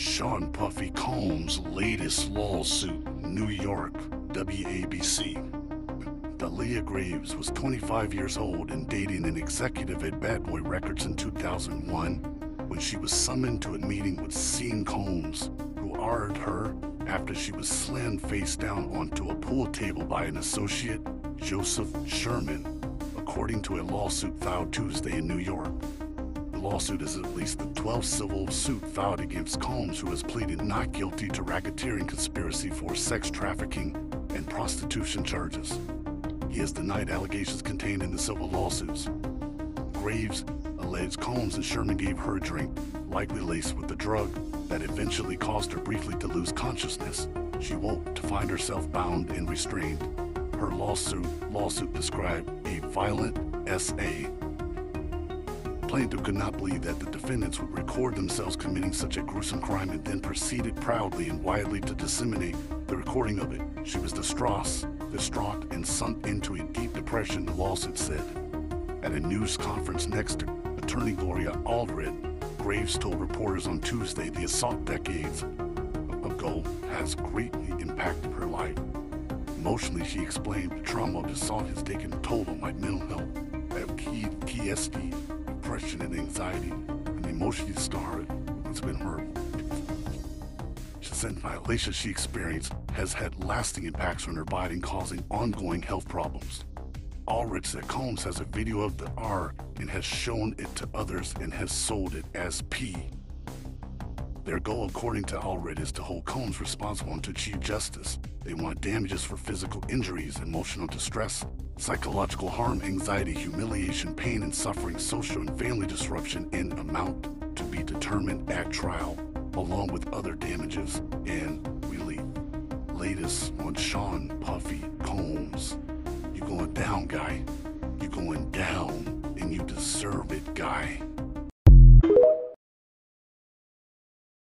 Sean Puffy Combs' latest lawsuit, New York, WABC. Thalia Graves was 25 years old and dating an executive at Bad Boy Records in 2001 when she was summoned to a meeting with Sean Combs, who R her after she was slammed face down onto a pool table by an associate, Joseph Sherman, according to a lawsuit filed Tuesday in New York. Lawsuit is at least the 12th civil suit filed against Combs, who has pleaded not guilty to racketeering conspiracy for sex trafficking and prostitution charges. He has denied allegations contained in the civil lawsuits. Graves alleged Combs and Sherman gave her a drink, likely laced with the drug that eventually caused her briefly to lose consciousness. She woke to find herself bound and restrained. Her lawsuit lawsuit described a violent SA. Plaintiff could not believe that the defendants would record themselves committing such a gruesome crime and then proceeded proudly and widely to disseminate the recording of it. She was distraught, distraught and sunk into a deep depression, the lawsuit said. At a news conference next to attorney Gloria Allred, Graves told reporters on Tuesday the assault decades ago has greatly impacted her life. Emotionally, she explained the trauma of the assault has taken a toll on my mental health. I have PTSD, depression, and anxiety, and emotionally scarred. It's been horrible. She said violation she experienced has had lasting impacts on her body and causing ongoing health problems. Allred said Combs has a video of the R and has shown it to others and has sold it as P. Their goal, according to Allred, is to hold Combs responsible and to achieve justice. They want damages for physical injuries, emotional distress, psychological harm, anxiety, humiliation, pain and suffering, social and family disruption in amount to be determined at trial, along with other damages and relief. Latest on Sean Puffy Combs. You going down, guy. You going down, and you deserve it, guy.